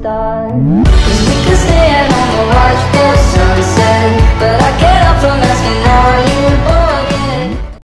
stars.